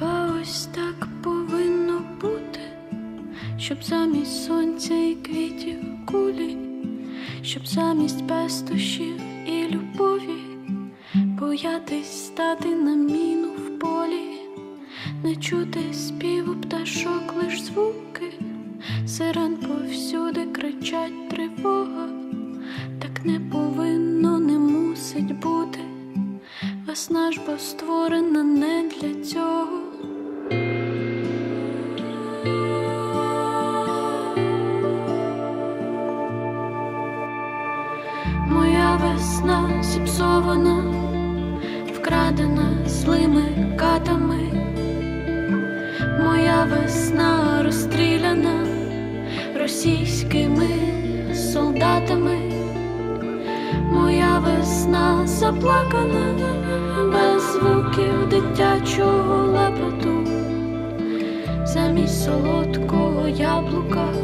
ось так повинно бути, щоб замість сонця і квітів кулі, щоб замість пестощів і любові боятись стати на міну в полі, не чути співу пташок, лиш звуки, сирен повсюди кричать тривога, так не повинно, не мусить бути. Весна ж бо створена не для цього. Весна зіпсована, вкрадена злими катами, моя весна розстріляна російськими солдатами, моя весна заплакана без звуків дитячого лепету, замість солодкого яблука.